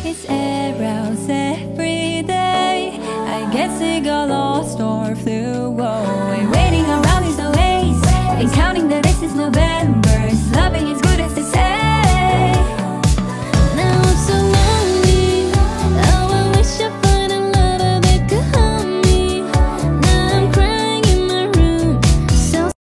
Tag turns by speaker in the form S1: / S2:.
S1: his arrows every day. I guess he got lost or flew away. Waiting around is a waste. And counting the days since November Loving his